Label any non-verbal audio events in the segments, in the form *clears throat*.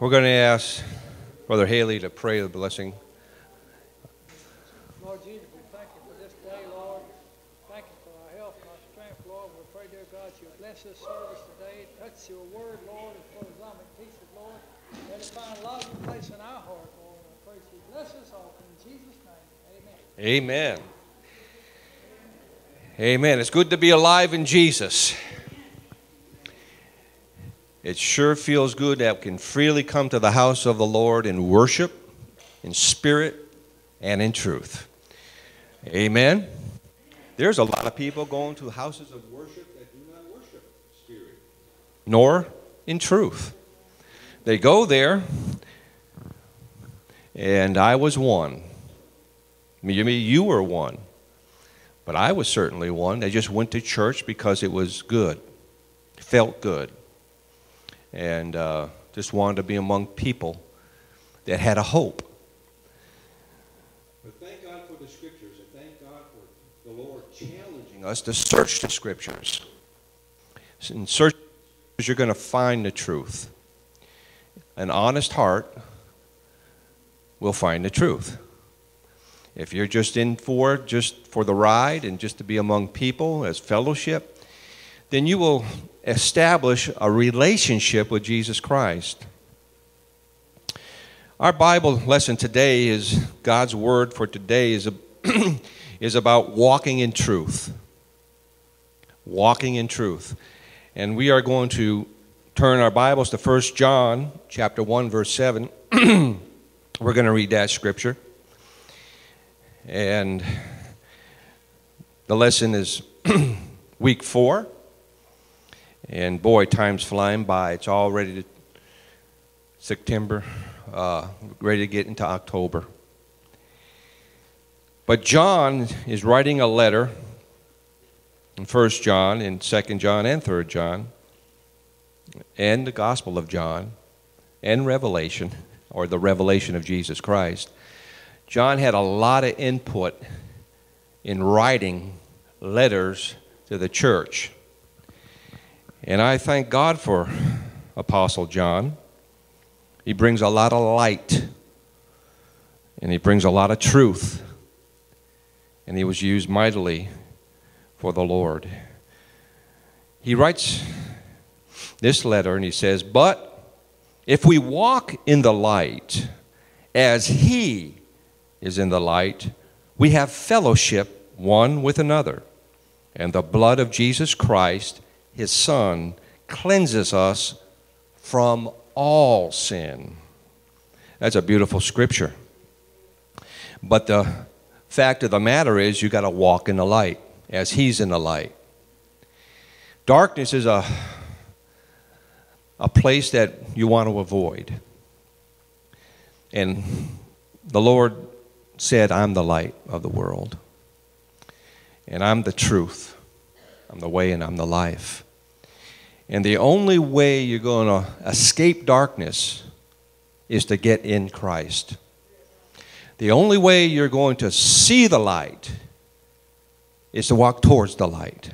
We're going to ask Brother Haley to pray the blessing. Lord Jesus, we thank you for this day, Lord. Thank you for our health our strength, Lord. We pray, dear God, you bless this service today. Touch your word, Lord, and for Islamic pieces, Lord. Let it find love and place in our heart, Lord. I pray you bless us all. In Jesus' name, amen. Amen. Amen. It's good to be alive in Jesus. It sure feels good that we can freely come to the house of the Lord and worship in spirit and in truth. Amen. There's a lot of people going to houses of worship that do not worship spirit nor in truth. They go there, and I was one. Maybe you were one. But I was certainly one. They just went to church because it was good, felt good, and uh, just wanted to be among people that had a hope. But thank God for the scriptures, and thank God for the Lord challenging us to search the scriptures. In search, you're going to find the truth. An honest heart will find the truth. If you're just in for just for the ride and just to be among people as fellowship, then you will establish a relationship with Jesus Christ. Our Bible lesson today is God's word for today is, *clears throat* is about walking in truth. Walking in truth. And we are going to turn our Bibles to 1 John chapter 1 verse 7. *clears throat* We're going to read that scripture. And the lesson is *clears throat* week four. And boy, time's flying by. It's already September, uh, ready to get into October. But John is writing a letter in 1 John, in 2 John, and 3 John, and the Gospel of John, and Revelation, or the revelation of Jesus Christ. John had a lot of input in writing letters to the church. And I thank God for Apostle John. He brings a lot of light, and he brings a lot of truth, and he was used mightily for the Lord. He writes this letter, and he says, But if we walk in the light as he is in the light, we have fellowship one with another. And the blood of Jesus Christ, his Son, cleanses us from all sin. That's a beautiful scripture. But the fact of the matter is, you got to walk in the light as he's in the light. Darkness is a, a place that you want to avoid. And the Lord said, I'm the light of the world. And I'm the truth. I'm the way and I'm the life. And the only way you're going to escape darkness is to get in Christ. The only way you're going to see the light is to walk towards the light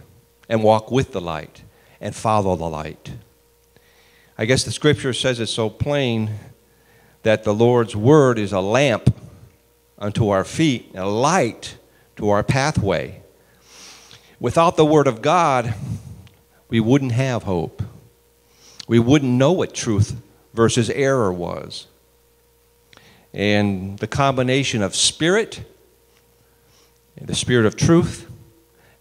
and walk with the light and follow the light. I guess the scripture says it so plain that the Lord's word is a lamp unto our feet, and a light to our pathway. Without the Word of God, we wouldn't have hope. We wouldn't know what truth versus error was. And the combination of spirit, the spirit of truth,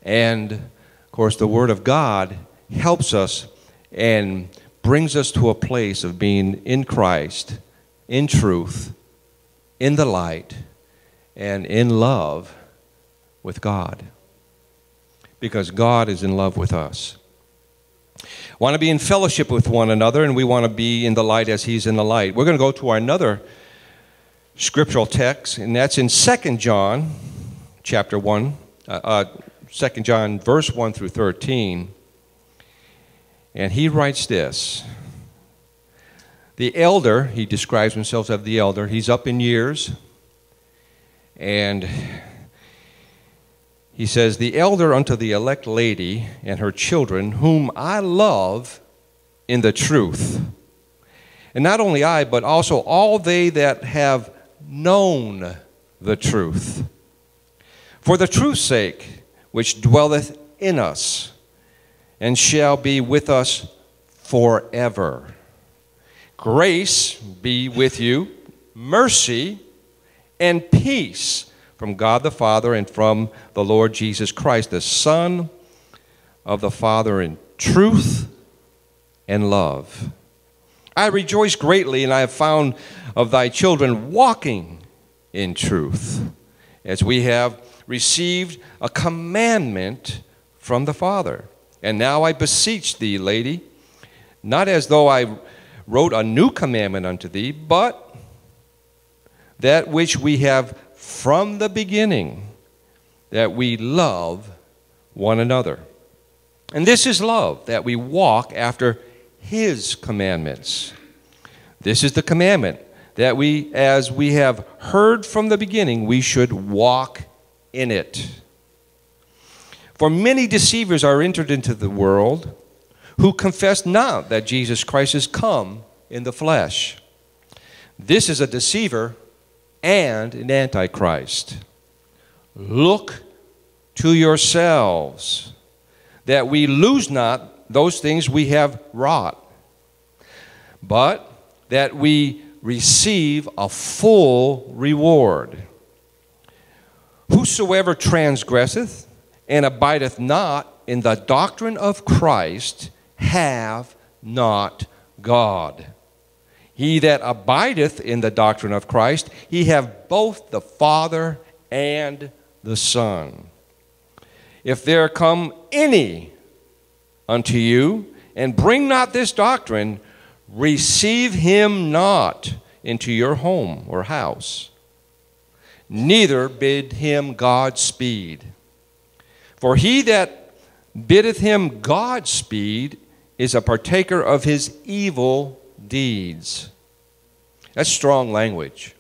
and of course the Word of God helps us and brings us to a place of being in Christ, in truth, in the light, and in love with God. Because God is in love with us. Want to be in fellowship with one another, and we want to be in the light as He's in the light. We're going to go to our another scriptural text, and that's in Second John chapter 1, uh, uh, 2 John verse 1 through 13. And he writes this The elder, he describes himself as the elder, he's up in years. And he says, The elder unto the elect lady and her children, whom I love in the truth. And not only I, but also all they that have known the truth. For the truth's sake, which dwelleth in us, and shall be with us forever. Grace be with you, mercy and peace from God the Father and from the Lord Jesus Christ, the Son of the Father in truth and love. I rejoice greatly, and I have found of thy children walking in truth, as we have received a commandment from the Father. And now I beseech thee, lady, not as though I wrote a new commandment unto thee, but that which we have from the beginning, that we love one another. And this is love, that we walk after his commandments. This is the commandment that we, as we have heard from the beginning, we should walk in it. For many deceivers are entered into the world who confess not that Jesus Christ is come in the flesh. This is a deceiver and an antichrist. Look to yourselves that we lose not those things we have wrought, but that we receive a full reward. Whosoever transgresseth and abideth not in the doctrine of Christ have not God. He that abideth in the doctrine of Christ, he have both the Father and the Son. If there come any unto you, and bring not this doctrine, receive him not into your home or house, neither bid him God speed. For he that biddeth him God speed is a partaker of his evil deeds. That's strong language.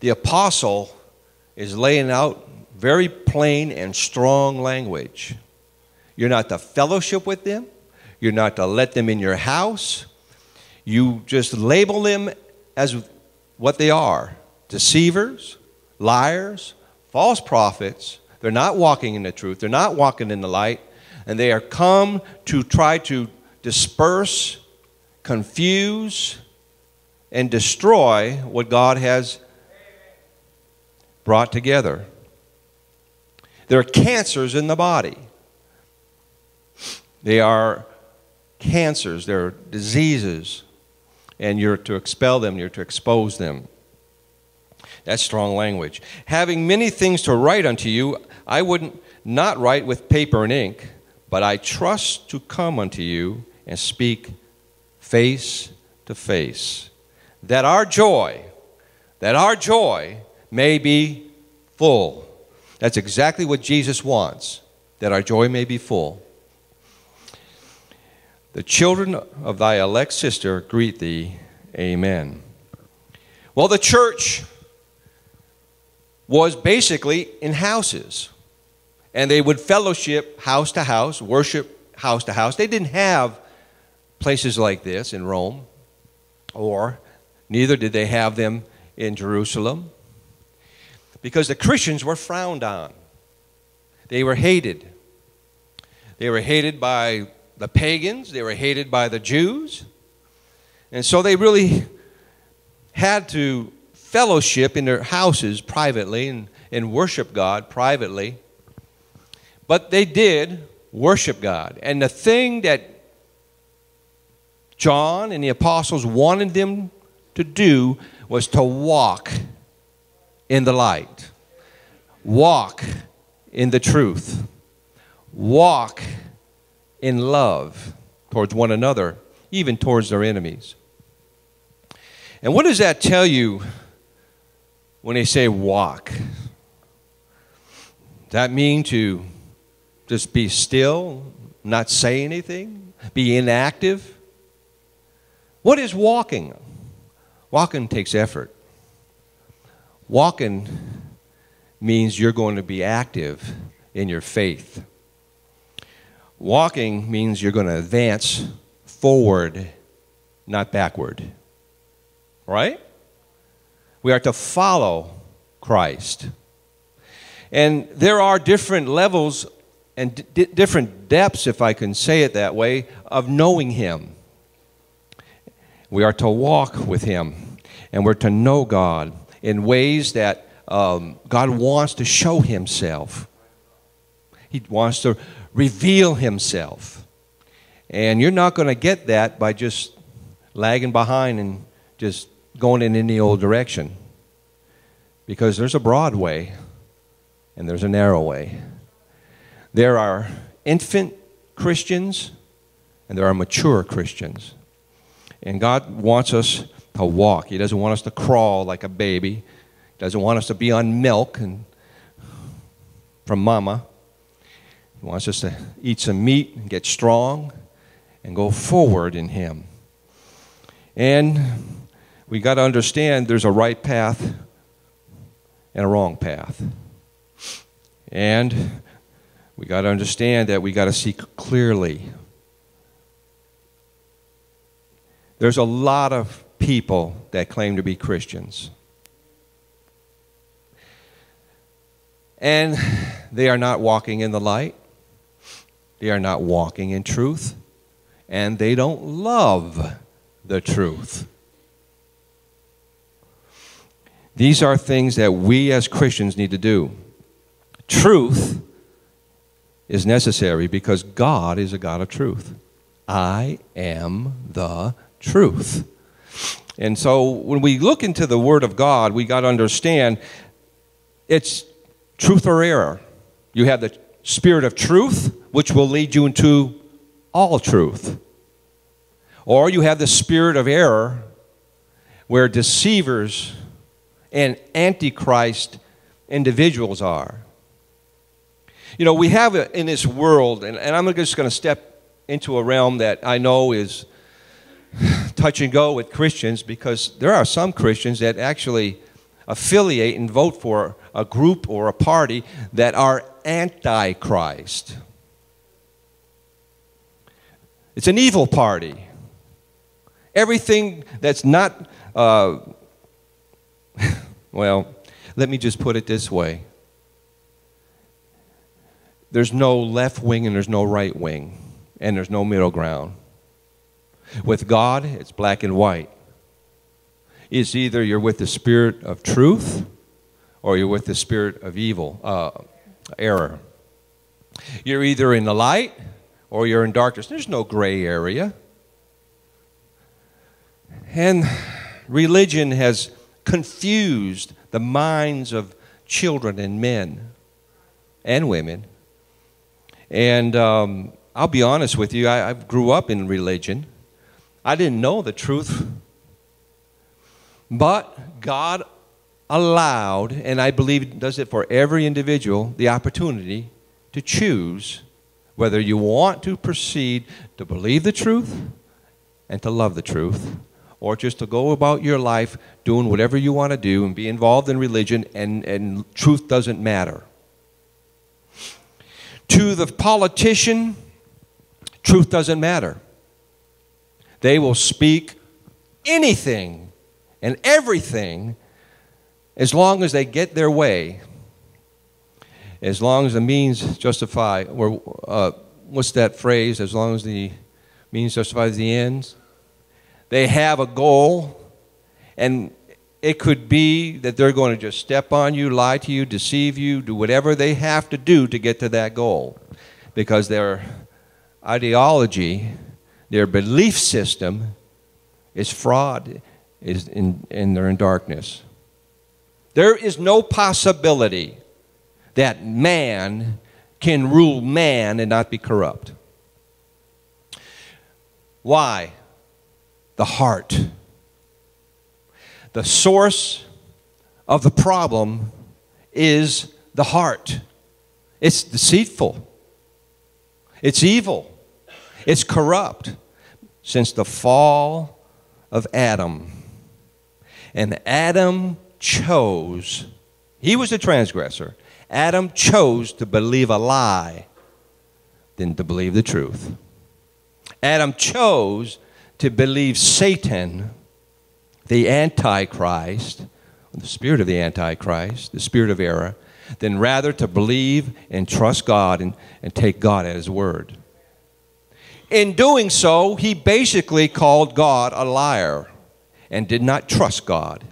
The apostle is laying out very plain and strong language. You're not to fellowship with them, you're not to let them in your house. You just label them as what they are deceivers, liars, false prophets. They're not walking in the truth, they're not walking in the light, and they are come to try to disperse, confuse, and destroy what God has brought together. There are cancers in the body. They are cancers, they're diseases, and you're to expel them, you're to expose them. That's strong language. Having many things to write unto you, I would not not write with paper and ink, but I trust to come unto you and speak face to face, that our joy, that our joy may be full. That's exactly what Jesus wants, that our joy may be full. The children of thy elect sister greet thee. Amen. Well, the church was basically in houses, and they would fellowship house to house, worship house to house. They didn't have places like this in Rome, or neither did they have them in Jerusalem, because the Christians were frowned on. They were hated. They were hated by the pagans, they were hated by the Jews. And so they really had to fellowship in their houses privately and, and worship God privately. But they did worship God. And the thing that John and the apostles wanted them to do was to walk in the light, walk in the truth, walk in love towards one another, even towards their enemies. And what does that tell you when they say walk? Does that mean to just be still, not say anything, be inactive? What is walking? Walking takes effort. Walking means you're going to be active in your faith. Walking means you're going to advance forward not backward. Right? We are to follow Christ. And there are different levels and different depths, if I can say it that way, of knowing Him. We are to walk with Him, and we're to know God in ways that um, God wants to show Himself. He wants to reveal Himself. And you're not going to get that by just lagging behind and just going in any old direction. Because there's a broad way and there's a narrow way. There are infant Christians and there are mature Christians. And God wants us to walk. He doesn't want us to crawl like a baby. He doesn't want us to be on milk and from mama. He wants us to eat some meat and get strong and go forward in him. And we got to understand there's a right path and a wrong path. And we got to understand that we got to see clearly. There's a lot of people that claim to be Christians. And they are not walking in the light. They are not walking in truth. And they don't love the truth. These are things that we as Christians need to do. Truth is necessary because God is a God of truth. I am the truth. And so when we look into the Word of God, we got to understand it's truth or error. You have the Spirit of truth, which will lead you into all truth. Or you have the spirit of error, where deceivers and antichrist individuals are. You know, we have in this world, and, and I'm just going to step into a realm that I know is touch and go with Christians because there are some Christians that actually affiliate and vote for a group or a party that are antichrist. It's an evil party. Everything that's not, uh, *laughs* well, let me just put it this way there's no left wing and there's no right wing, and there's no middle ground. With God, it's black and white. It's either you're with the spirit of truth or you're with the spirit of evil, uh, error. You're either in the light or you're in darkness. There's no gray area. And religion has confused the minds of children and men and women and um, I'll be honest with you, I, I grew up in religion. I didn't know the truth. But God allowed, and I believe does it for every individual, the opportunity to choose whether you want to proceed to believe the truth and to love the truth, or just to go about your life doing whatever you want to do and be involved in religion and, and truth doesn't matter. To the politician, truth doesn't matter. They will speak anything and everything as long as they get their way, as long as the means justify, or uh, what's that phrase? As long as the means justify the ends. They have a goal, and it could be that they're going to just step on you, lie to you, deceive you, do whatever they have to do to get to that goal. Because their ideology, their belief system is fraud, is in, and they're in darkness. There is no possibility that man can rule man and not be corrupt. Why? The heart the source of the problem is the heart. It's deceitful, it's evil, it's corrupt since the fall of Adam. And Adam chose, he was a transgressor. Adam chose to believe a lie than to believe the truth. Adam chose to believe Satan, the Antichrist, the spirit of the Antichrist, the spirit of error, than rather to believe and trust God and, and take God at His word. In doing so, he basically called God a liar and did not trust God.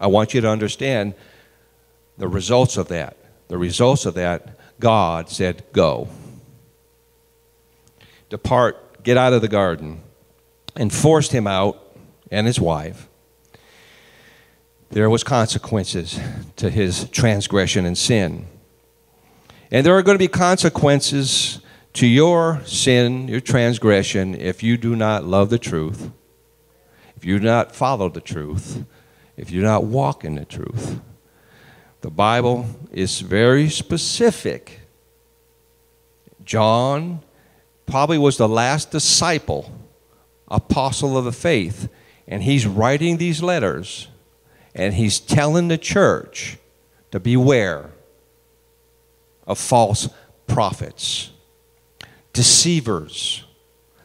I want you to understand the results of that. The results of that, God said, Go. Depart, get out of the garden, and forced him out and his wife. There was consequences to his transgression and sin. And there are going to be consequences to your sin, your transgression, if you do not love the truth, if you do not follow the truth, if you do not walk in the truth. The Bible is very specific. John probably was the last disciple, apostle of the faith, and he's writing these letters and he's telling the church to beware of false prophets, deceivers,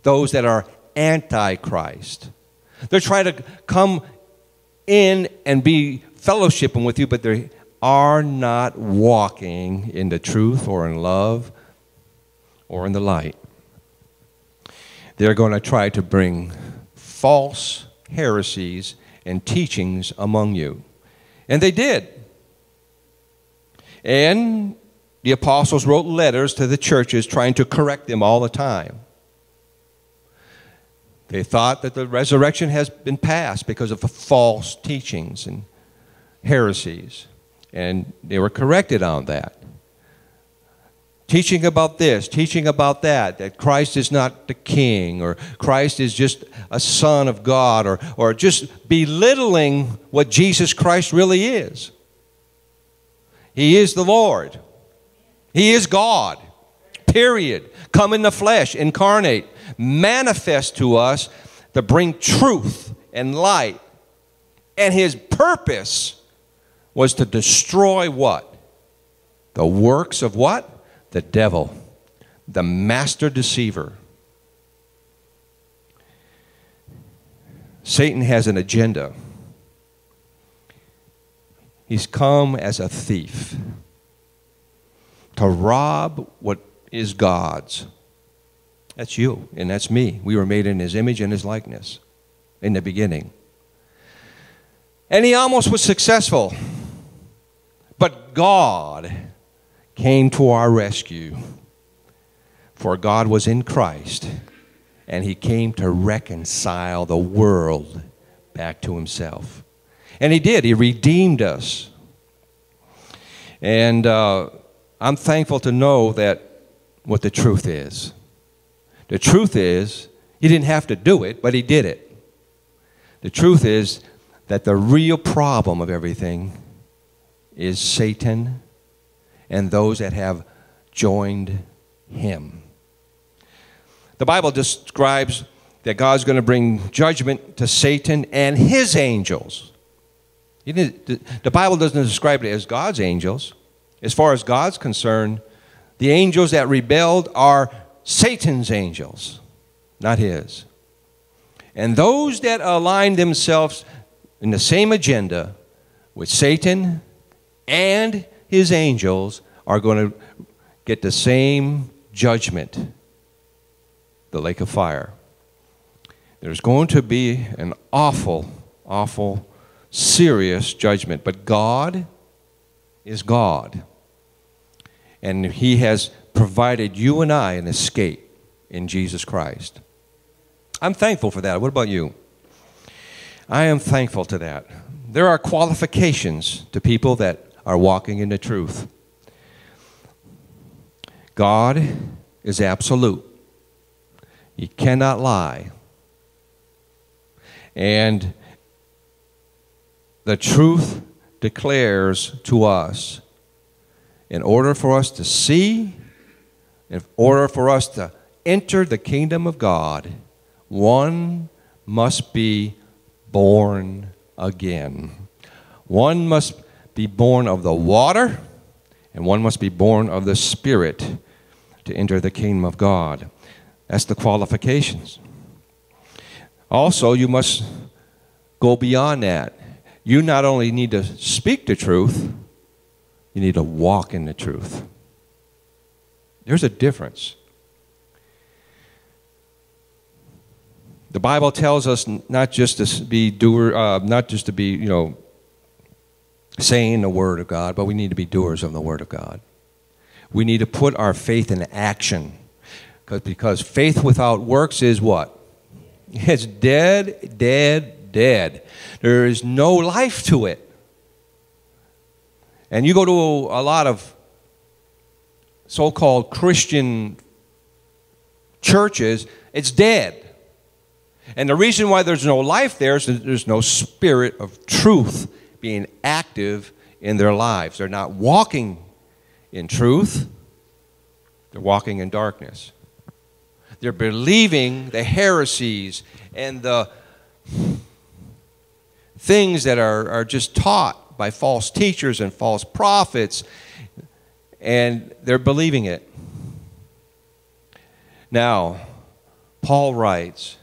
those that are antichrist. They're trying to come in and be fellowshipping with you, but they are not walking in the truth or in love or in the light. They're going to try to bring false heresies and teachings among you. And they did. And the apostles wrote letters to the churches trying to correct them all the time. They thought that the resurrection has been passed because of false teachings and heresies. And they were corrected on that. Teaching about this, teaching about that, that Christ is not the king, or Christ is just a son of God, or, or just belittling what Jesus Christ really is. He is the Lord, He is God, period. Come in the flesh, incarnate manifest to us to bring truth and light. And his purpose was to destroy what? The works of what? The devil, the master deceiver. Satan has an agenda. He's come as a thief to rob what is God's that's you, and that's me. We were made in his image and his likeness in the beginning. And he almost was successful. But God came to our rescue. For God was in Christ, and he came to reconcile the world back to himself. And he did, he redeemed us. And uh, I'm thankful to know that what the truth is. The truth is, he didn't have to do it, but he did it. The truth is that the real problem of everything is Satan and those that have joined him. The Bible describes that God's going to bring judgment to Satan and his angels. The Bible doesn't describe it as God's angels. As far as God's concerned, the angels that rebelled are Satan's angels, not his. And those that align themselves in the same agenda with Satan and his angels are going to get the same judgment the lake of fire. There's going to be an awful, awful, serious judgment. But God is God. And He has provided you and I an escape in Jesus Christ. I'm thankful for that. What about you? I am thankful to that. There are qualifications to people that are walking in the truth. God is absolute. He cannot lie. And the truth declares to us in order for us to see in order for us to enter the kingdom of God, one must be born again. One must be born of the water, and one must be born of the Spirit to enter the kingdom of God. That's the qualifications. Also, you must go beyond that. You not only need to speak the truth, you need to walk in the truth. There's a difference. The Bible tells us not just to be doer, uh, not just to be, you know, saying the Word of God, but we need to be doers of the Word of God. We need to put our faith in action. Because, because faith without works is what? It's dead, dead, dead. There is no life to it. And you go to a lot of so called Christian churches, it's dead. And the reason why there's no life there is that there's no spirit of truth being active in their lives. They're not walking in truth, they're walking in darkness. They're believing the heresies and the things that are, are just taught by false teachers and false prophets, and they're believing it. Now, Paul writes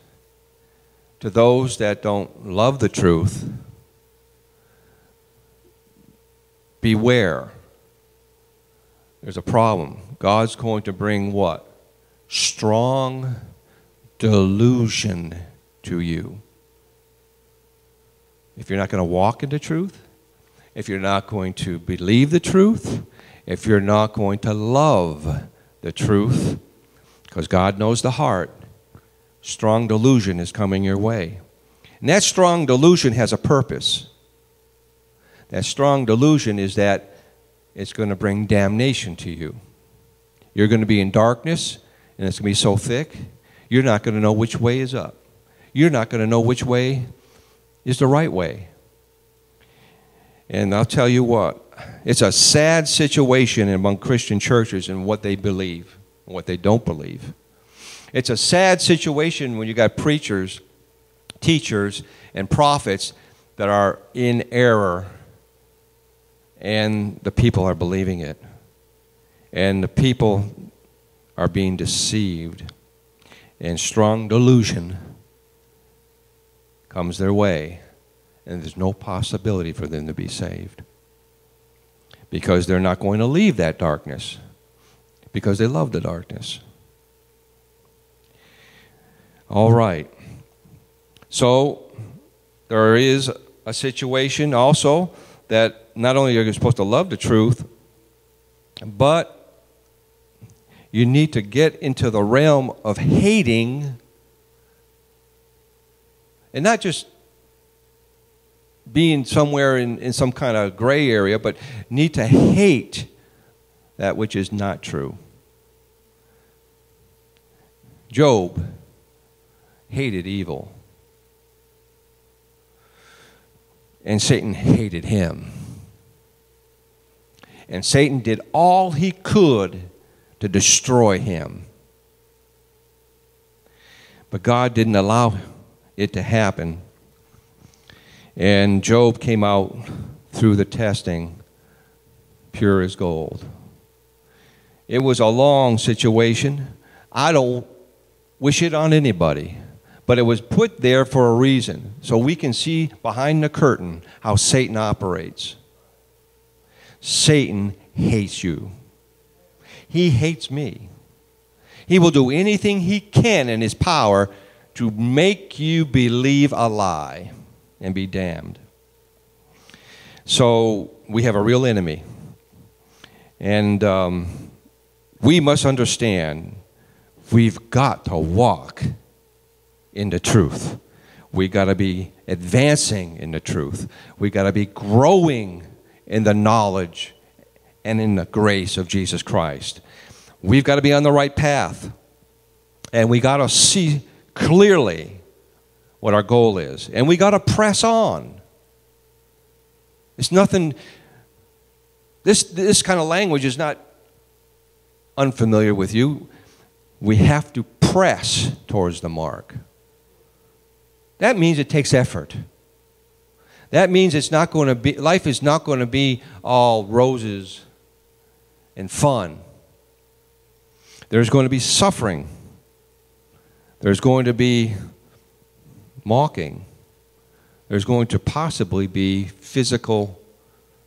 to those that don't love the truth beware. There's a problem. God's going to bring what? Strong delusion to you. If you're not going to walk in the truth, if you're not going to believe the truth, if you're not going to love the truth, because God knows the heart, strong delusion is coming your way. And that strong delusion has a purpose. That strong delusion is that it's going to bring damnation to you. You're going to be in darkness, and it's going to be so thick, you're not going to know which way is up. You're not going to know which way is the right way. And I'll tell you what, it's a sad situation among Christian churches and what they believe and what they don't believe. It's a sad situation when you got preachers, teachers, and prophets that are in error and the people are believing it. And the people are being deceived. And strong delusion comes their way, and there's no possibility for them to be saved. Because they're not going to leave that darkness, because they love the darkness. All right. So, there is a situation also that not only are you supposed to love the truth, but you need to get into the realm of hating and not just being somewhere in, in some kind of gray area, but need to hate that which is not true. Job hated evil. And Satan hated him. And Satan did all he could to destroy him. But God didn't allow it to happen. And Job came out through the testing pure as gold. It was a long situation. I don't wish it on anybody. But it was put there for a reason, so we can see behind the curtain how Satan operates. Satan hates you. He hates me. He will do anything he can in his power to make you believe a lie and be damned. So we have a real enemy. And um, we must understand we've got to walk in the truth. We got to be advancing in the truth. We got to be growing in the knowledge and in the grace of Jesus Christ. We've got to be on the right path. And we got to see clearly what our goal is. And we got to press on. It's nothing, this, this kind of language is not unfamiliar with you. We have to press towards the mark. That means it takes effort. That means it's not going to be, life is not going to be all roses and fun. There's going to be suffering. There's going to be mocking. There's going to possibly be physical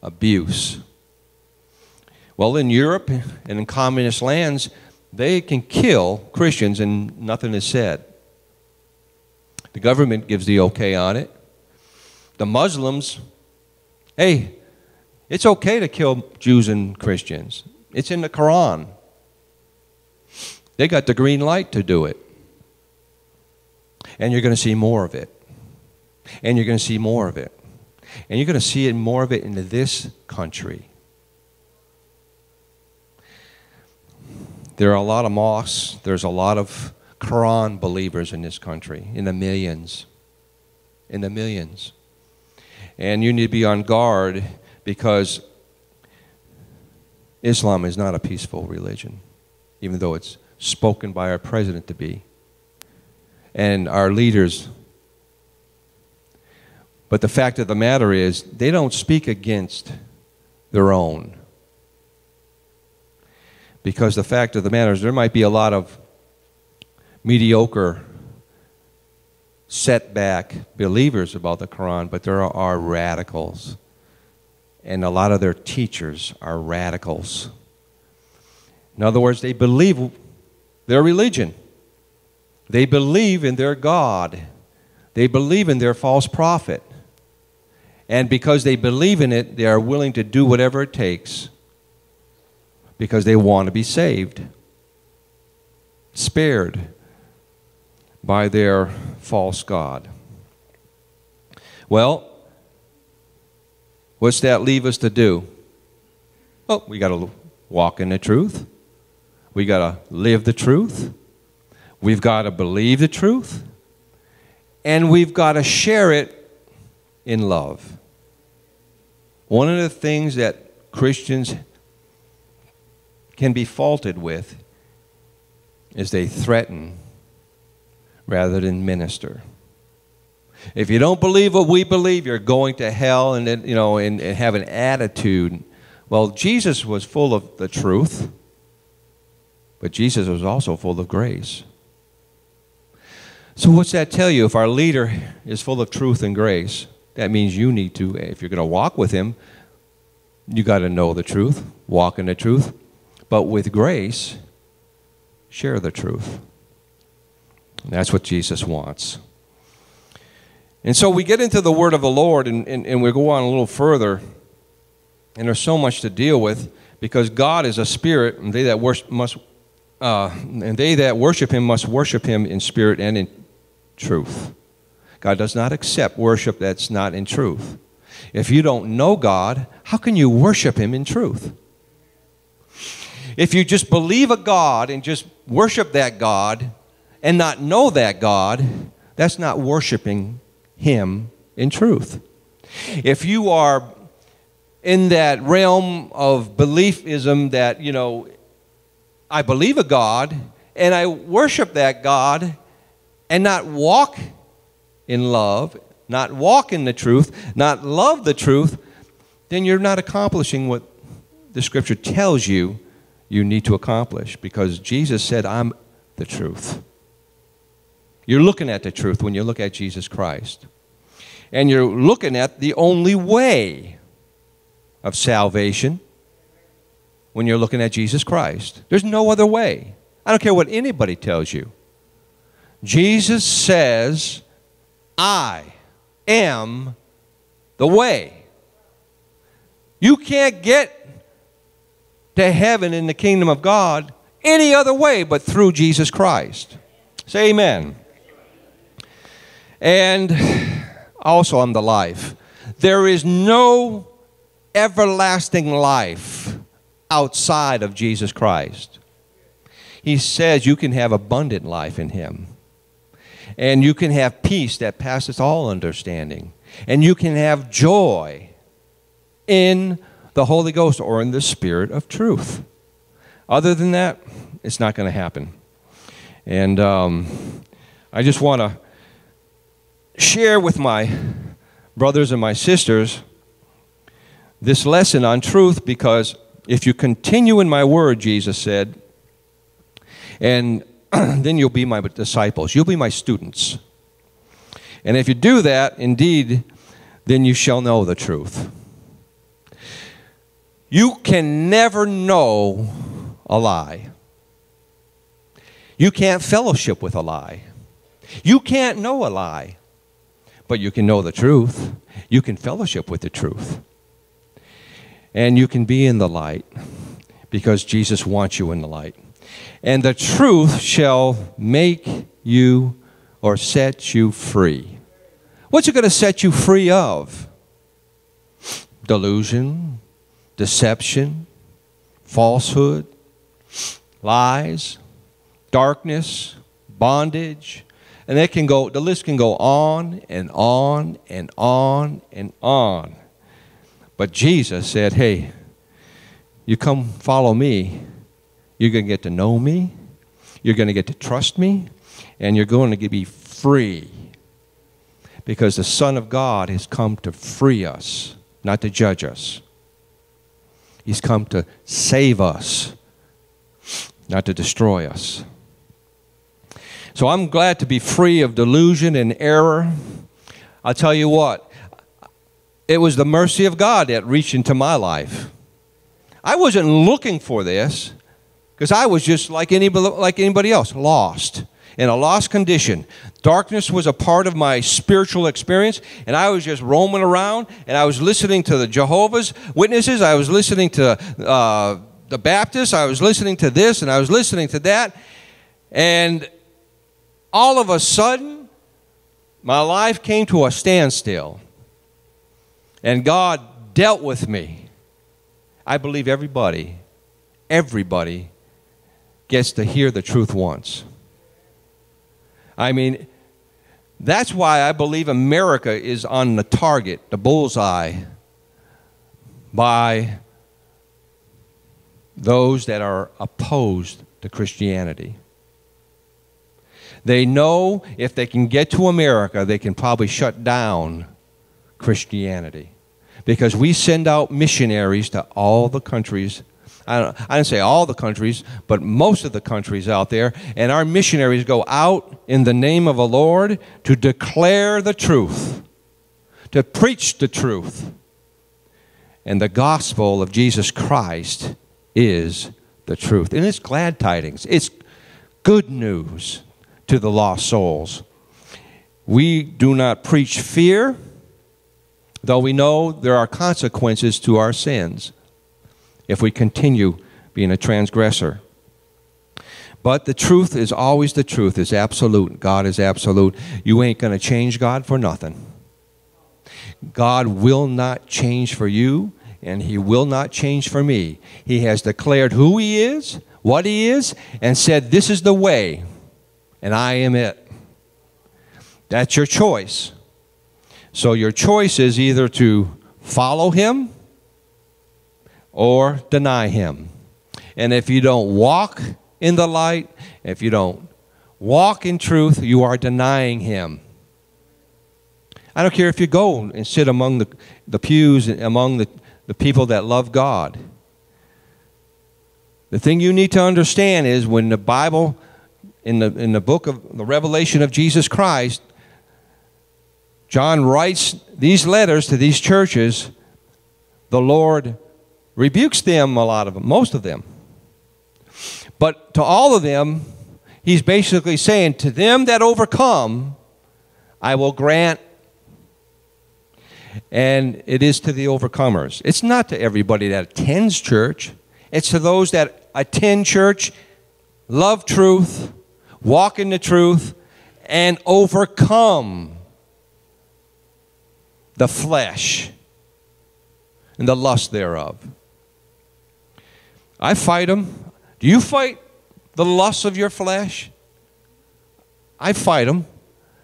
abuse. Well, in Europe and in communist lands, they can kill Christians and nothing is said. The government gives the okay on it. The Muslims, hey, it's okay to kill Jews and Christians. It's in the Quran. They got the green light to do it. And you're going to see more of it. And you're going to see more of it. And you're going to see it more of it in this country. There are a lot of mosques, there's a lot of Quran believers in this country, in the millions. In the millions. And you need to be on guard because Islam is not a peaceful religion, even though it's spoken by our president to be and our leaders. But the fact of the matter is, they don't speak against their own. Because the fact of the matter is, there might be a lot of mediocre, setback believers about the Quran, but there are radicals and a lot of their teachers are radicals. In other words, they believe their religion, they believe in their God, they believe in their false prophet. And because they believe in it, they are willing to do whatever it takes because they want to be saved, spared by their false God. Well, What's that leave us to do? Oh, we got to walk in the truth. We got to live the truth. We've got to believe the truth. And we've got to share it in love. One of the things that Christians can be faulted with is they threaten rather than minister. If you don't believe what we believe, you're going to hell and, you know, and, and have an attitude. Well, Jesus was full of the truth, but Jesus was also full of grace. So, what's that tell you? If our leader is full of truth and grace, that means you need to, if you're going to walk with him, you got to know the truth, walk in the truth, but with grace, share the truth. And that's what Jesus wants. And so we get into the word of the Lord and, and, and we go on a little further. And there's so much to deal with because God is a spirit, and they that worship must uh, and they that worship him must worship him in spirit and in truth. God does not accept worship that's not in truth. If you don't know God, how can you worship him in truth? If you just believe a God and just worship that God and not know that God, that's not worshiping him in truth. If you are in that realm of beliefism that, you know, I believe a God and I worship that God and not walk in love, not walk in the truth, not love the truth, then you're not accomplishing what the scripture tells you you need to accomplish because Jesus said, I'm the truth. You're looking at the truth when you look at Jesus Christ. And you're looking at the only way of salvation when you're looking at Jesus Christ. There's no other way. I don't care what anybody tells you. Jesus says, I am the way. You can't get to heaven in the kingdom of God any other way but through Jesus Christ. Say amen. And also I'm the life. There is no everlasting life outside of Jesus Christ. He says you can have abundant life in Him. And you can have peace that passes all understanding. And you can have joy in the Holy Ghost or in the Spirit of truth. Other than that, it's not going to happen. And um, I just want to share with my brothers and my sisters this lesson on truth because if you continue in my word, Jesus said, and *clears throat* then you'll be my disciples, you'll be my students. And if you do that, indeed, then you shall know the truth. You can never know a lie. You can't fellowship with a lie. You can't know a lie. But you can know the truth. You can fellowship with the truth. And you can be in the light because Jesus wants you in the light. And the truth shall make you or set you free. What's it going to set you free of? Delusion, deception, falsehood, lies, darkness, bondage. And it can go, the list can go on and on and on and on. But Jesus said, hey, you come follow me, you're going to get to know me, you're going to get to trust me, and you're going to be free. Because the Son of God has come to free us, not to judge us. He's come to save us, not to destroy us. So I'm glad to be free of delusion and error. I'll tell you what, it was the mercy of God that reached into my life. I wasn't looking for this because I was just like anybody, like anybody else, lost in a lost condition. Darkness was a part of my spiritual experience, and I was just roaming around, and I was listening to the Jehovah's Witnesses, I was listening to uh, the Baptists, I was listening to this, and I was listening to that, and all of a sudden, my life came to a standstill, and God dealt with me. I believe everybody, everybody gets to hear the truth once. I mean, that's why I believe America is on the target, the bullseye, by those that are opposed to Christianity. They know if they can get to America, they can probably shut down Christianity. Because we send out missionaries to all the countries I, don't, I didn't say all the countries, but most of the countries out there. And our missionaries go out in the name of the Lord to declare the truth, to preach the truth. And the gospel of Jesus Christ is the truth. And it's glad tidings, it's good news to the lost souls. We do not preach fear, though we know there are consequences to our sins if we continue being a transgressor. But the truth is always the truth, is absolute. God is absolute. You ain't going to change God for nothing. God will not change for you, and He will not change for me. He has declared who He is, what He is, and said, This is the way, and I am it. That's your choice. So your choice is either to follow Him or deny him. And if you don't walk in the light, if you don't walk in truth, you are denying him. I don't care if you go and sit among the, the pews, among the, the people that love God. The thing you need to understand is when the Bible, in the, in the book of the revelation of Jesus Christ, John writes these letters to these churches, the Lord rebukes them, a lot of them, most of them. But to all of them, he's basically saying, To them that overcome, I will grant. And it is to the overcomers. It's not to everybody that attends church, it's to those that attend church, love truth, walk in the truth, and overcome the flesh and the lust thereof. I fight them. Do you fight the lusts of your flesh? I fight them.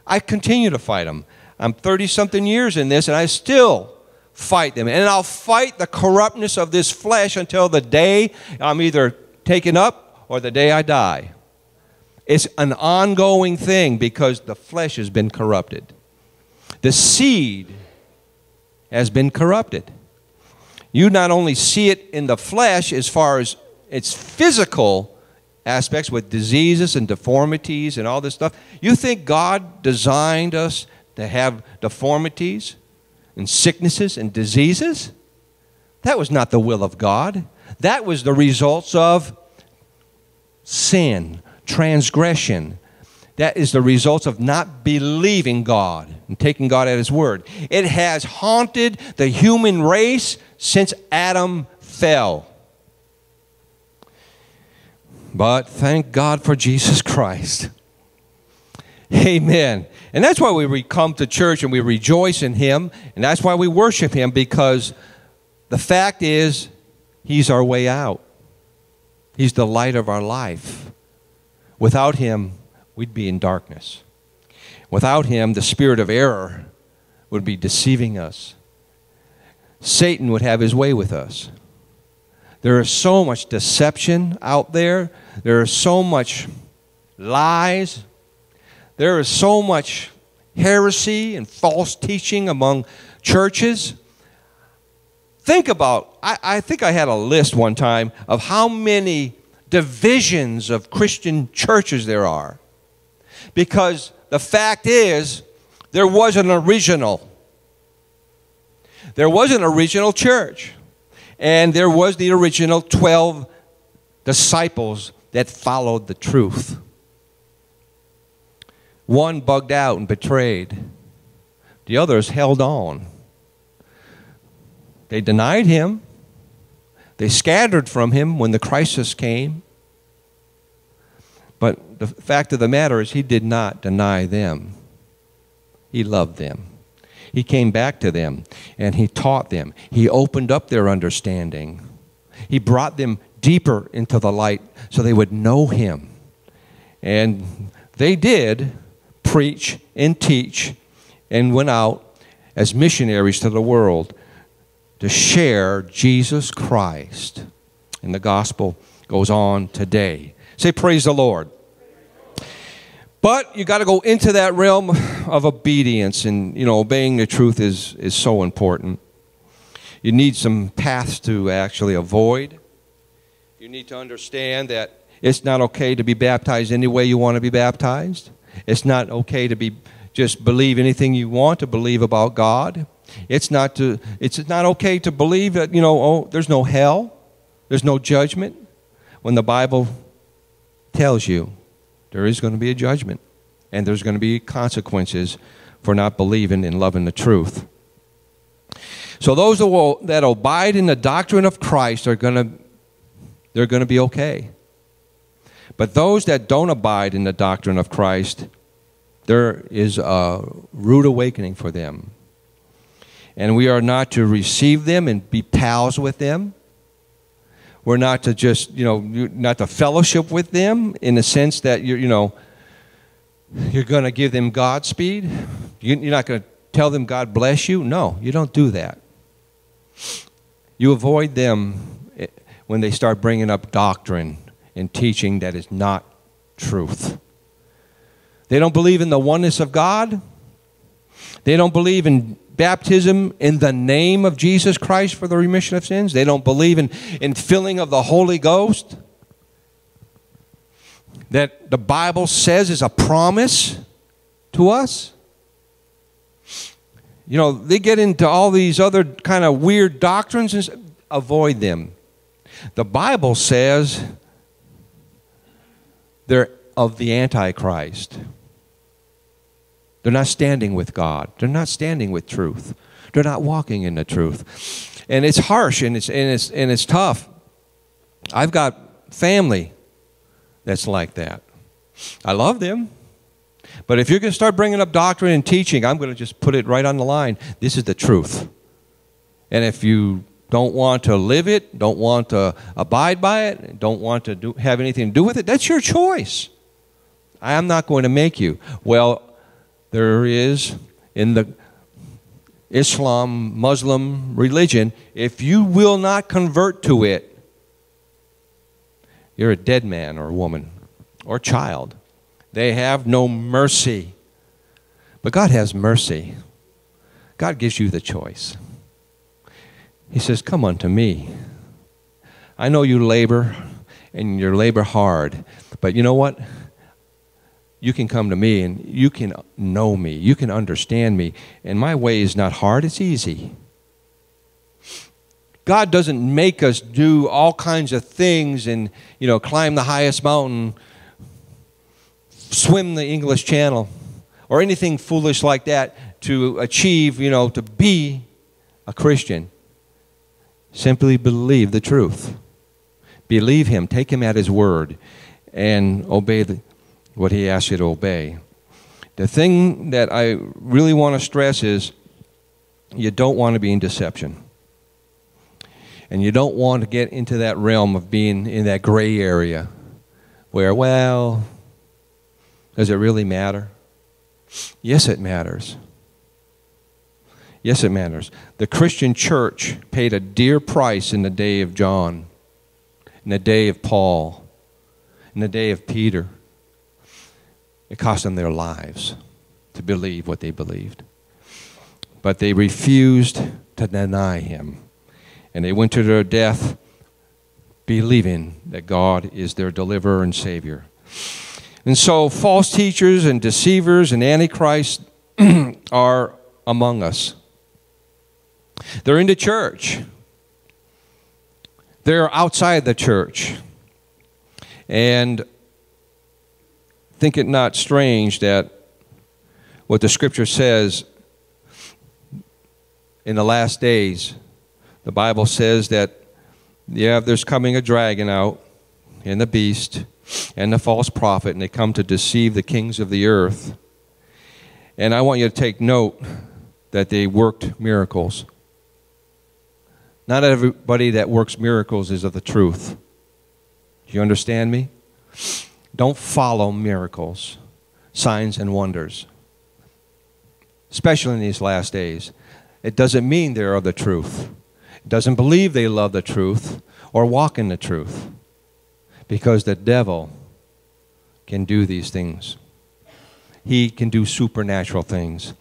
I continue to fight them. I'm 30 something years in this, and I still fight them. And I'll fight the corruptness of this flesh until the day I'm either taken up or the day I die. It's an ongoing thing because the flesh has been corrupted. The seed has been corrupted you not only see it in the flesh as far as its physical aspects with diseases and deformities and all this stuff, you think God designed us to have deformities and sicknesses and diseases. That was not the will of God. That was the results of sin, transgression. That is the results of not believing God and taking God at His word. It has haunted the human race since Adam fell. But thank God for Jesus Christ. Amen. And that's why we come to church and we rejoice in Him. And that's why we worship Him because the fact is, He's our way out. He's the light of our life. Without Him, we'd be in darkness. Without Him, the spirit of error would be deceiving us. Satan would have his way with us. There is so much deception out there. There is so much lies. There is so much heresy and false teaching among churches. Think about, I, I, think I had a list one time of how many divisions of Christian churches there are. Because the fact is, there was an original. There was an original church. And there was the original 12 disciples that followed the truth. One bugged out and betrayed, the others held on. They denied him, they scattered from him when the crisis came. The fact of the matter is, he did not deny them, he loved them. He came back to them and he taught them. He opened up their understanding. He brought them deeper into the light so they would know him. And they did preach and teach and went out as missionaries to the world to share Jesus Christ. And the gospel goes on today. Say, Praise the Lord. But you got to go into that realm of obedience, and you know, obeying the truth is is so important. You need some paths to actually avoid. You need to understand that it's not okay to be baptized any way you want to be baptized. It's not okay to be just believe anything you want to believe about God. It's not to it's not okay to believe that, you know, oh, there's no hell, there's no judgment when the Bible tells you there is going to be a judgment, and there's going to be consequences for not believing and loving the truth. So those that, will, that abide in the doctrine of Christ are going to they're going to be okay. But those that don't abide in the doctrine of Christ, there is a rude awakening for them. And we are not to receive them and be pals with them. We're not to just, you know, not to fellowship with them in the sense that you're, you know, you're going to give them Godspeed. You're not going to tell them God bless you. No, you don't do that. You avoid them eh, when they start bringing up doctrine and teaching that is not truth. They don't believe in the oneness of God. They don't believe in baptism in the name of Jesus Christ for the remission of sins. They don't believe in, in filling of the Holy Ghost. That the Bible says is a promise to us. You know, they get into all these other kind of weird doctrines and avoid them. The Bible says they're of the Antichrist. They're not standing with God. They're not standing with truth. They're not walking in the truth. And it's harsh and it's, and it's, and it's tough. I've got family that's like that. I love them. But if you're going to start bringing up doctrine and teaching, I'm going to just put it right on the line. This is the truth. And if you don't want to live it, don't want to abide by it, don't want to do, have anything to do with it, that's your choice. I am not going to make you. Well, there is in the Islam, Muslim religion, if you will not convert to it, you're a dead man or woman or child. They have no mercy. But God has mercy. God gives you the choice. He says, Come unto me. I know you labor and you labor hard, but you know what? You can come to me and you can know me. You can understand me. And my way is not hard, it's easy. God doesn't make us do all kinds of things and, you know, climb the highest mountain, swim the English Channel, or anything foolish like that to achieve, you know, to be a Christian. Simply believe the truth. Believe Him, take Him at His word, and obey the, what he asks you to obey. The thing that I really want to stress is you don't want to be in deception. And you don't want to get into that realm of being in that gray area where, well, does it really matter? Yes, it matters. Yes, it matters. The Christian church paid a dear price in the day of John, in the day of Paul, in the day of Peter. It cost them their lives to believe what they believed. But they refused to deny him. And they went to their death believing that God is their deliverer and Savior. And so, false teachers and deceivers and antichrist *clears throat* are among us. They're in the church, they're outside the church. And think it not strange that what the scripture says in the last days, the Bible says that, yeah, there's coming a dragon out, and the beast, and the false prophet, and they come to deceive the kings of the earth. And I want you to take note that they worked miracles. Not everybody that works miracles is of the truth. Do you understand me? Don't follow miracles, signs, and wonders, especially in these last days. It doesn't mean they're of the truth. It doesn't believe they love the truth or walk in the truth because the devil can do these things. He can do supernatural things.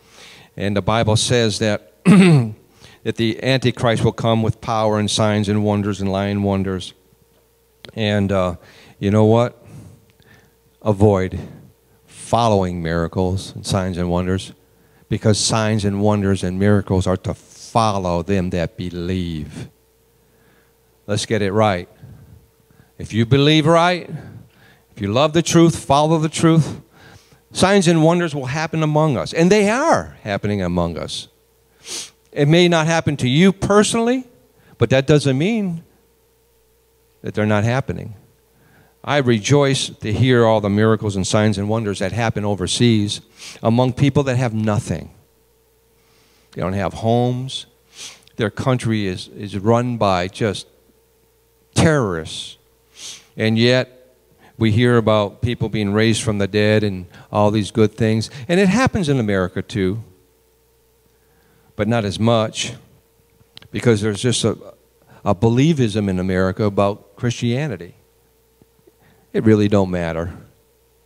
And the Bible says that, *clears throat* that the Antichrist will come with power and signs and wonders and lying wonders. And uh, you know what? Avoid following miracles and signs and wonders because signs and wonders and miracles are to follow them that believe. Let's get it right. If you believe right, if you love the truth, follow the truth, signs and wonders will happen among us. And they are happening among us. It may not happen to you personally, but that doesn't mean that they're not happening. I rejoice to hear all the miracles and signs and wonders that happen overseas among people that have nothing. They don't have homes. Their country is, is run by just terrorists. And yet, we hear about people being raised from the dead and all these good things. And it happens in America too, but not as much because there's just a, a believism in America about Christianity. It really don't matter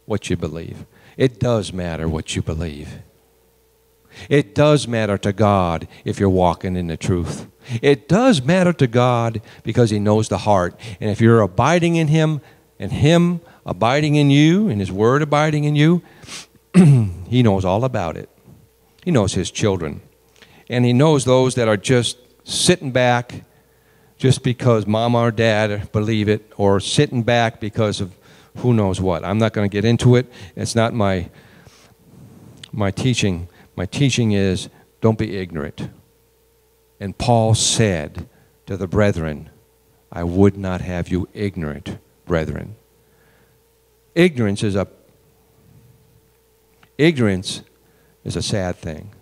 what you believe. It does matter what you believe. It does matter to God if you're walking in the truth. It does matter to God because He knows the heart. And if you're abiding in Him and Him abiding in you and His Word abiding in you, *clears throat* He knows all about it. He knows His children. And He knows those that are just sitting back just because mom or dad believe it or sitting back because of who knows what. I'm not going to get into it. It's not my my teaching. My teaching is don't be ignorant. And Paul said to the brethren, I would not have you ignorant, brethren. Ignorance is a ignorance is a sad thing.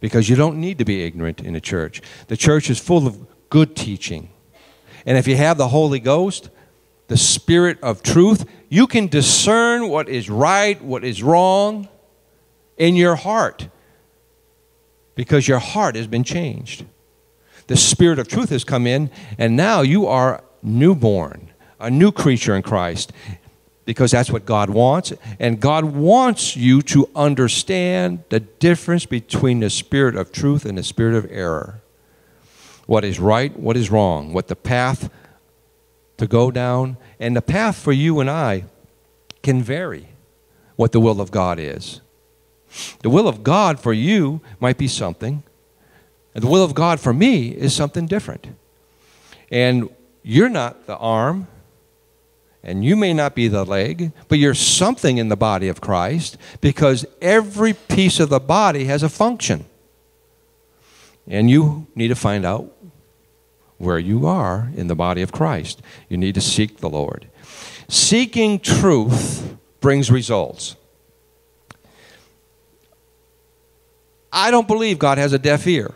Because you don't need to be ignorant in a church. The church is full of good teaching. And if you have the Holy Ghost, the Spirit of truth, you can discern what is right, what is wrong in your heart because your heart has been changed. The Spirit of truth has come in, and now you are newborn, a new creature in Christ because that's what God wants. And God wants you to understand the difference between the spirit of truth and the spirit of error. What is right, what is wrong, what the path to go down. And the path for you and I can vary. what the will of God is. The will of God for you might be something, and the will of God for me is something different. And you're not the arm, and you may not be the leg, but you're something in the body of Christ because every piece of the body has a function. And you need to find out where you are in the body of Christ. You need to seek the Lord. Seeking truth brings results. I don't believe God has a deaf ear.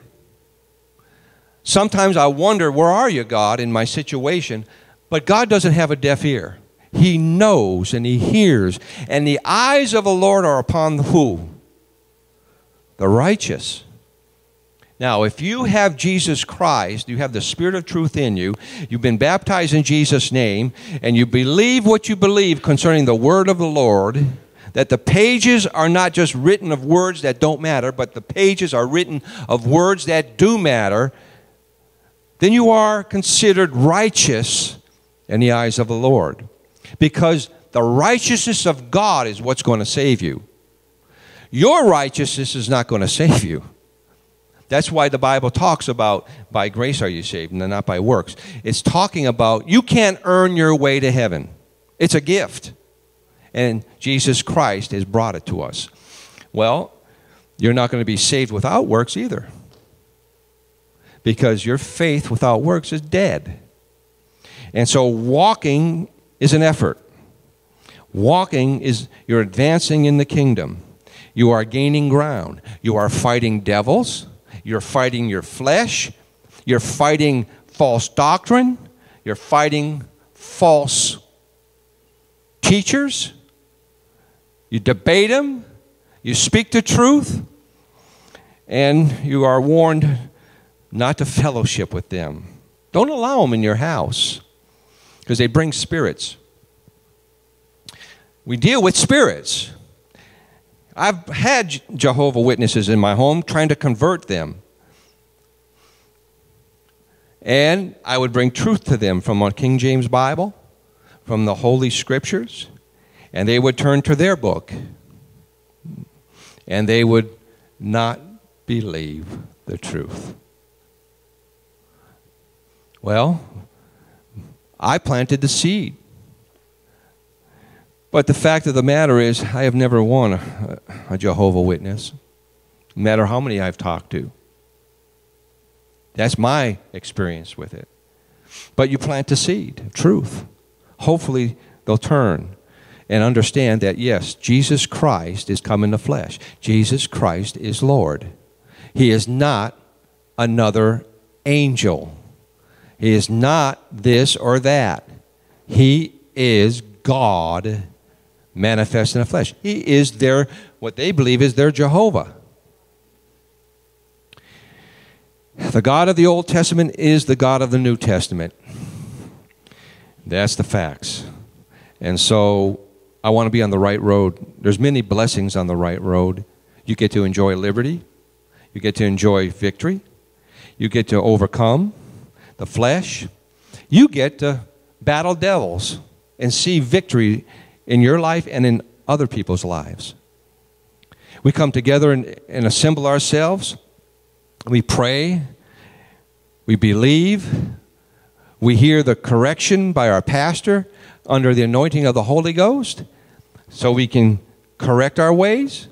Sometimes I wonder, where are you, God, in my situation? But God doesn't have a deaf ear. He knows and He hears. And the eyes of the Lord are upon the who? The righteous. Now, if you have Jesus Christ, you have the Spirit of truth in you, you've been baptized in Jesus' name, and you believe what you believe concerning the word of the Lord, that the pages are not just written of words that don't matter, but the pages are written of words that do matter, then you are considered righteous in the eyes of the Lord. Because the righteousness of God is what's going to save you. Your righteousness is not going to save you. That's why the Bible talks about by grace are you saved and not by works. It's talking about you can't earn your way to heaven. It's a gift. And Jesus Christ has brought it to us. Well, you're not going to be saved without works either. Because your faith without works is dead. And so walking is an effort. Walking is you're advancing in the kingdom. You are gaining ground. You are fighting devils. You're fighting your flesh. You're fighting false doctrine. You're fighting false teachers. You debate them. You speak the truth. And you are warned not to fellowship with them. Don't allow them in your house because they bring spirits. We deal with spirits. I've had Jehovah Witnesses in my home trying to convert them. And I would bring truth to them from a King James Bible, from the Holy Scriptures, and they would turn to their book. And they would not believe the truth. Well, I planted the seed. But the fact of the matter is, I have never won a, a Jehovah Witness, no matter how many I've talked to. That's my experience with it. But you plant a seed truth. Hopefully, they'll turn and understand that, yes, Jesus Christ is come in the flesh. Jesus Christ is Lord. He is not another angel. He is not this or that. He is God manifest in the flesh. He is their, what they believe is their Jehovah. The God of the Old Testament is the God of the New Testament. That's the facts. And so I want to be on the right road. There's many blessings on the right road. You get to enjoy liberty. You get to enjoy victory. You get to overcome the flesh. You get to battle devils and see victory in your life and in other people's lives. We come together and, and assemble ourselves. We pray. We believe. We hear the correction by our pastor under the anointing of the Holy Ghost so we can correct our ways.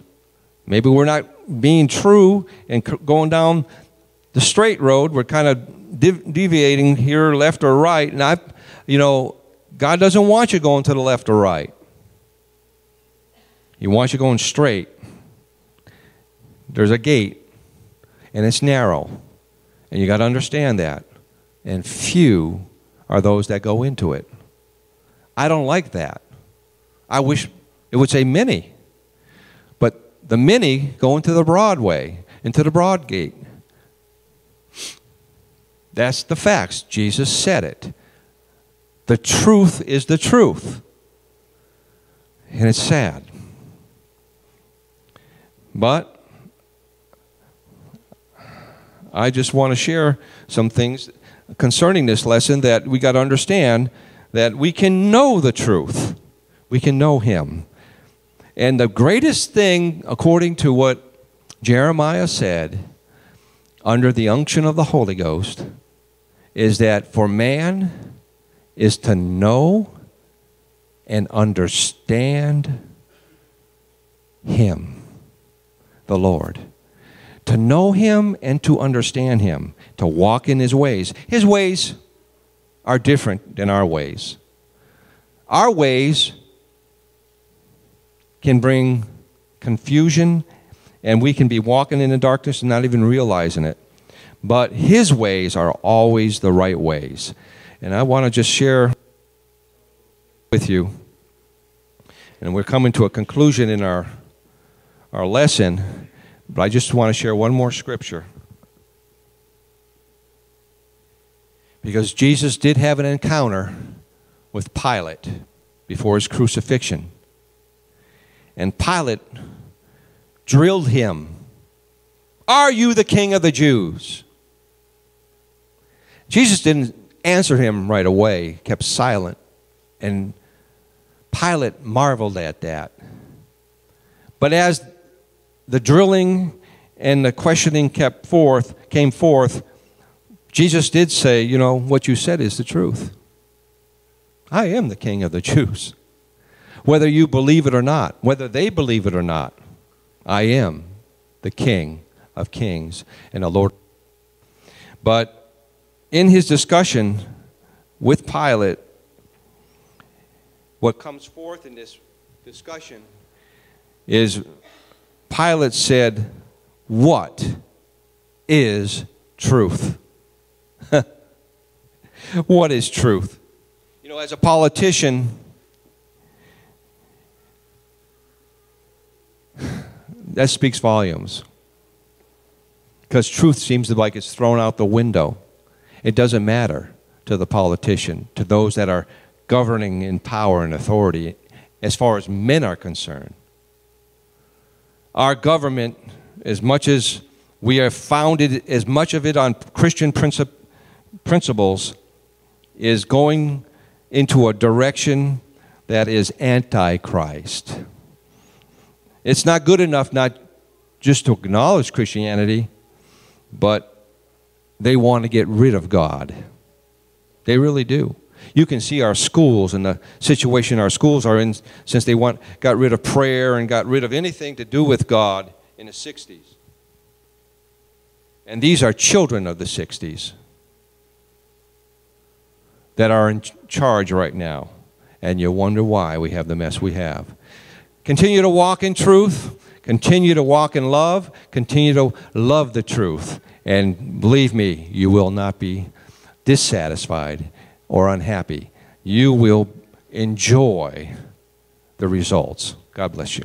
Maybe we're not being true and going down the straight road. We're kind of deviating here, left or right. And I, you know, God doesn't want you going to the left or right. He wants you going straight. There's a gate, and it's narrow. And you got to understand that. And few are those that go into it. I don't like that. I wish it would say many. But the many go into the broad way, into the broad gate. That's the facts. Jesus said it. The truth is the truth. And it's sad. But I just want to share some things concerning this lesson that we got to understand that we can know the truth. We can know Him. And the greatest thing, according to what Jeremiah said, under the unction of the Holy Ghost, is that for man is to know and understand Him, the Lord. To know Him and to understand Him, to walk in His ways. His ways are different than our ways. Our ways can bring confusion, and we can be walking in the darkness and not even realizing it. But His ways are always the right ways. And I want to just share with you, and we're coming to a conclusion in our, our lesson, but I just want to share one more scripture. Because Jesus did have an encounter with Pilate before his crucifixion. And Pilate drilled him Are you the king of the Jews? Jesus didn't answer him right away, kept silent. And Pilate marveled at that. But as the drilling and the questioning kept forth, came forth, Jesus did say, you know, what you said is the truth. I am the king of the Jews. Whether you believe it or not, whether they believe it or not, I am the king of kings and the Lord. But in his discussion with Pilate, what comes forth in this discussion is Pilate said, What is truth? *laughs* what is truth? You know, as a politician, *sighs* that speaks volumes. Because truth seems like it's thrown out the window. It doesn't matter to the politician, to those that are governing in power and authority, as far as men are concerned. Our government, as much as we are founded, as much of it on Christian princip- principles, is going into a direction that is antichrist. It's not good enough not just to acknowledge Christianity, but they want to get rid of God. They really do. You can see our schools and the situation our schools are in since they want, got rid of prayer and got rid of anything to do with God in the 60s. And these are children of the 60s that are in charge right now. And you wonder why we have the mess we have. Continue to walk in truth. Continue to walk in love. Continue to love the truth. And believe me, you will not be dissatisfied or unhappy. You will enjoy the results. God bless you.